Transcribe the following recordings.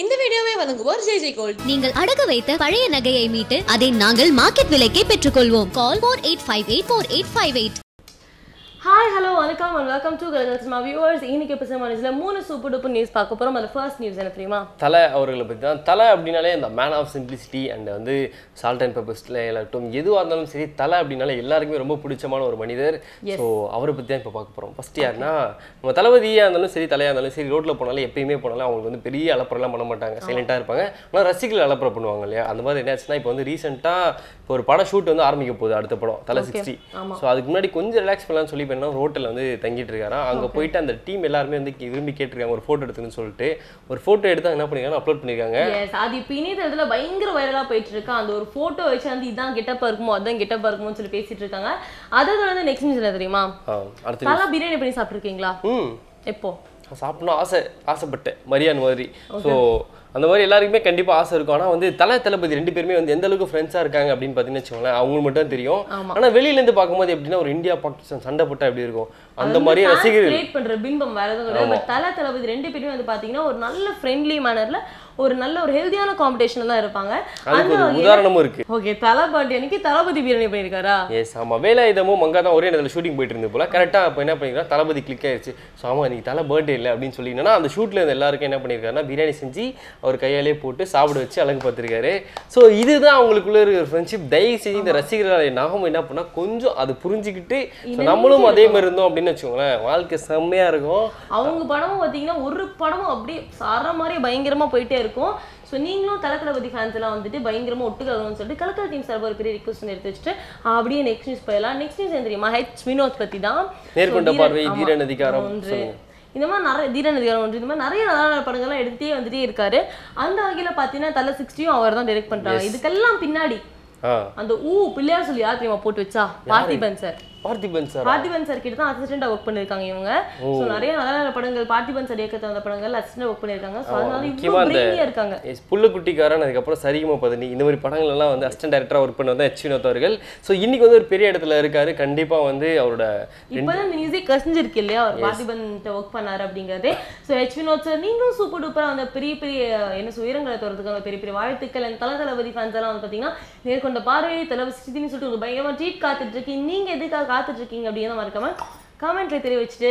இந்த வீடியோவை வழங்குவோர் ஜே ஜே கோல்ட். நீங்கள் அடகு வைத்த பழைய நகையை மீட்டு அதை நாங்கள் மார்க்கெட் விலைக்கே பெற்றுக்கொள்வோம். Call four eight five eight four eight five eight. Hi hello வணக்கம் அண்ட் வெல்கம் டு கலகல்ஸ்மா வியூவர்ஸ் இன்னைக்கு எபிசோட் மனசில் மூணு சூப்பர் டூப்பர் நியூஸ் பார்க்க போகிறோம் அதில் ஃபர்ஸ்ட் நியூஸ் என்ன தெரியுமா? தலை அவர்களை பற்றி தான். தலை அப்படின்னாலே இந்த மேன் ஆஃப் சிம்பிளிசிட்டி அண்ட் வந்து சால்ட் அண்ட் பெப்பர்ஸில் எல்லாட்டும் எதுவாக இருந்தாலும் சரி தலை அப்படின்னாலே எல்லாருக்குமே ரொம்ப பிடிச்சமான ஒரு மனிதர். ஸோ அவரை பற்றி தான் இப்போ பார்க்க போகிறோம் ஃபர்ஸ்ட் யாருன்னா நம்ம தளபதியாக இருந்தாலும் சரி தலையாக இருந்தாலும் சரி ரோட்டில் போனாலும் எப்பயுமே போனாலும் அவங்களுக்கு வந்து பெரிய அலப்பறலாம் பண்ண மாட்டாங்க. சைலண்ட்டாக இருப்பாங்க. ஆனால் ரசிகர்கள் அலப்பறை பண்ணுவாங்க இல்லையா? அந்த மாதிரி என்னாச்சுன்னா இப்போ வந்து ரீசெண்டாக இப்போ ஒரு படம் ஷூட் வந்து ஆரம்பிக்க போகுது அடுத்த படம் தலை சிக்ஸ்டி ஸோ அதுக்கு முன்னாடி கொஞ்சம் ரிலாக்ஸ் பண்ணலாம்னு சொல்லி ஒரு ஹோட்டலில் வந்து தங்கிட்டு இருக்காராம் அங்கே போயிட்டு அந்த டீம் எல்லாருமே வந்து விரும்பி கேட்டிருக்காங்க ஒரு ஃபோட்டோ எடுத்துன்னு சொல்லிட்டு. ஒரு ஃபோட்டோ எடுத்து என்ன பண்ணிருக்காங்க. அப்லோட் பண்ணியிருக்காங்க அது இப்போ இணையதளத்தில் பயங்கர வைரலாக போயிட்டு இருக்கு அந்த ஒரு ஃபோட்டோ வச்சு வந்து இதான் கெட்டப்பாக இருக்குமோ அதான் கெட்டப்பாக இருக்குமோன்னு சொல்லி பேசிட்டு இருக்காங்க அதை தொடர்ந்து நெக்ஸ்ட் நியூஸ் என்ன தெரியுமா? அடுத்து நல்லா பிரியாணி பண்ணி சாப்பிட்ருக்கீங்களா ம். எப்போ? சாப்பிடணும் ஆசை ஆசைப்பட்டேன். மரியான் மாதிரி. ஸோ அந்த மாதிரி எல்லாருக்குமே கண்டிப்பா ஆசை இருக்கும். ஆனா வந்து தலை தளபதி ரெண்டு பேருமே வந்து எந்த அளவுக்கு ஃப்ரெண்ட்ஸாக இருக்காங்க அப்படின்னு பார்த்தீங்கன்னு வச்சுக்கோங்களேன் அவங்களுக்கு மட்டும் தெரியும். ஆனா வெளியில இருந்து பார்க்கும்போது எப்படின்னா ஒரு இந்தியா பாகிஸ்தான் சண்டை போட்டா எப்படி இருக்கும்? அந்த மாதிரி ரசிகர்கள். பண்ற பிம்பம் வேற எதுவும் கிடையாது. பட் தல தளபதி ரெண்டு பேருமே வந்து பாத்தீங்கன்னா ஒரு நல்ல ஃப்ரெண்ட்லி மேனர்ல ஒரு நல்ல ஒரு ஹெல்தியான காம்படிஷன் தான் இருப்பாங்க. அதுக்கு ஒரு உதாரணமும் இருக்கு. ஓகே தலை பாண்டி அன்னைக்கு தளபதி பிரியாணி பண்ணியிருக்காரா? எஸ் ஆமா. வேலாயுதமும் மங்கா தான் ஒரே நேரத்தில் ஷூட்டிங் போயிட்டு இருந்து போல. கரெக்டா அப்போ என்ன பண்ணிருக்காங்க தளபதி கிளிக் ஆயிடுச்சு ஸோ ஆமா இன்னைக்கு தலை பர்த்டே இல்லை அப்படின்னு சொல்லி அந்த ஷூட்ல இருந்த எல்லாருக்கும் என்ன பண்ணியிருக்காருன்னா பிரியாணி செஞ்சு அவர் கையாலே போட்டு சாப்பிட வச்சு அழகு பார்த்திருக்காரு. ஸோ இதுதான் அவங்களுக்குள்ள இருக்கிற ஃப்ரெண்ட்ஷிப் தயவு செஞ்சு இந்த ரசிகர்களை நாமும் என்ன பண்ணா கொஞ்சம் அது புரிஞ்சுக்கிட்டு நம்மளும் அதே மாதிரி இருந்தோம் அப்படின்னு வச்சுக்கோங்களேன். வாழ்க்கை செம்மையா இருக்கும். அவங்க படமும் பாத்தீங்கன்னா ஒரு படமும் அப்படியே சார மாதிரி பயங்கரமா போயிட்டே இருக்கும். ஸோ நீங்களும் தல தளபதி ஃபேன்ஸ் எல்லாம் வந்துட்டு பயங்கரமா ஒட்டுக்காகணும்னு சொல்லிட்டு கலக்கல் டீம் சார் ஒரு பெரிய ரிக்வஸ்ட் எடுத்து வச்சுட்டு அப்படியே நெக்ஸ்ட் நியூஸ் போயிடலாம். நெக்ஸ்ட் நியூஸ் தெரியுமா? ஹெச் வினோத் பத்தி தான் நேர்கொண்ட பார்வை. தீரன் அதிகாரம். இந்த மாதிரி நிறைய தீரன் அதிகாரம் ஒன்று இந்த மாதிரி நிறைய நல்ல நல்ல படங்கள்லாம் எடுத்துட்டே வந்துட்டே இருக்காரு. அந்த வகையில பாத்தீங்கன்னா தலை சிக்ஸ்டியும் அவர் தான் டைரக்ட் பண்றாங்க இதுக்கெல்லாம் பின்னாடி அந்த ஊ பிள்ளையார் சொல்லி யார் தெரியுமா போட்டு வச்சா? Parthiban sir. Parthiban sir? Parthiban sir கிட்ட தான் அசிஸ்டண்டா ஒர்க் பண்ணிருக்காங்க இவங்க. சோ நிறைய நல்ல நல்ல படங்கள் பார்த்திபன் சார் இயக்கத்தில் வந்த படங்கள் அசிஸ்டன்ட் ஒர்க் பண்ணிருக்காங்க. சோ அதனால இவ்வளவு பிரெயினியா இருக்காங்க. எஸ் புல்லுக்குட்டிக்காரன் அதுக்கப்புறம் சரிகமா பதினி இந்த மாதிரி படங்கள் எல்லாம் வந்து அசிஸ்டன்ட் டைரக்டரா ஒர்க் பண்ண வந்து எச் வினோத் அவர்கள். ஸோ இன்னைக்கு வந்து ஒரு பெரிய இடத்துல இருக்காரு. கண்டிப்பா வந்து அவரோட இப்பதான் நியூஸே கசிஞ்சிருக்கு இல்லையா? அவர் பார்த்திபன் ஒர்க் பண்ணாரு அப்படிங்கறதே. சோ ஹெச் வினோத் சார் நீங்களும் சூப்பர் டூப்பரா அந்த பெரிய பெரிய என்ன உயரங்களை தோறதுக்கான பெரிய பெரிய வாழ்த்துக்கள். அந்த தல தளபதி ஃபேன்ஸ் எல்லாம் வந்து பாத்தீங்கன்னா நேர்கொண்ட பார்வை தளபதி சொல்லிட்டு ஒரு பயங்கரமா ட்ரீட் காத்துட்டு இருக்கீங்க நீங்க எதுக்காக காத்துட்டு இருக்கீங்க அப்படின்னு மறக்காம கமெண்ட்ல தெரிய வச்சுட்டு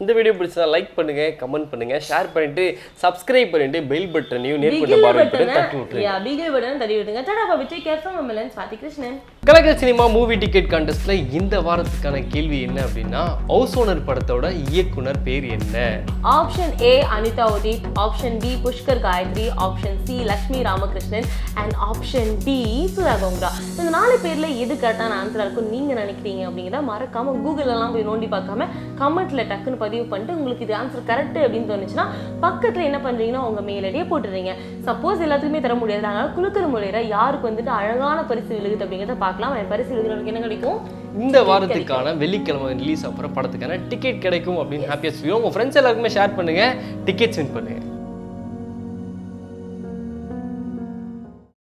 இந்த வீடியோ பிடிச்சதா லைக் பண்ணுங்க கமெண்ட் பண்ணுங்க ஷேர் பண்ணிட்டு சப்ஸ்கிரைப் பண்ணிட்டு பெல் பட்டனையும் நேர்கொண்ட பட்டனை தட்டி விட்டுருங்க. பிகில் பட்டனை தட்டி விட்டுங்க tata Bobby take care from Milan Swathi Krishnan Kalakkal cinema movie ticket கான்டெஸ்ட்ல இந்த வாரத்துக்கான கேள்வி என்ன அப்படின்னா ஹவுஸ் ஓனர் படத்தோட இயக்குனர் பேர் என்ன? Option A Anitha Udeep option B Pushkar Gayathri option C Lakshmy Ramakrishnan and option D Sudha Kongara இந்த நாலு பேர்ல எது கரெக்டான ஆன்சரா இருக்கும் நீங்க நினைக்கிறீங்க அப்படிங்கிறத மறக்காம கூகுள் எல்லாம் போய் நோண்டி பார்க்காம கமெண்ட்ல டக்குன்னு பதிவு பண்ணிட்டு உங்களுக்கு இது ஆன்சர் கரெக்ட் அப்படின்னு தோணுச்சுன்னா பக்கத்துல என்ன பண்றீங்கன்னா உங்க மெயில் ஐடியை போட்டுறீங்க சப்போஸ் எல்லாத்துக்குமே தர முடியாது. அதனால குழுக்கிற முறையில யாருக்கு வந்துட்டு அழகான பரிசு விழுகுது அப்படிங்கிறத பார்க்கலாம். பரிசு விழுகிறவங்களுக்கு என்ன கிடைக்கும்? இந்த வாரத்துக்கான வெள்ளிக்கிழமை ரிலீஸ் அப்புறம் படத்துக்கான டிக்கெட் கிடைக்கும் அப்படின்னு ஹாப்பியாக சொல்லுவோம் உங்க ஃப்ரெண்ட்ஸ் எல்லாருக்குமே ஷேர் பண்ணுங்க. டிக்கெட்ஸ் வின் பண்ணுங்க.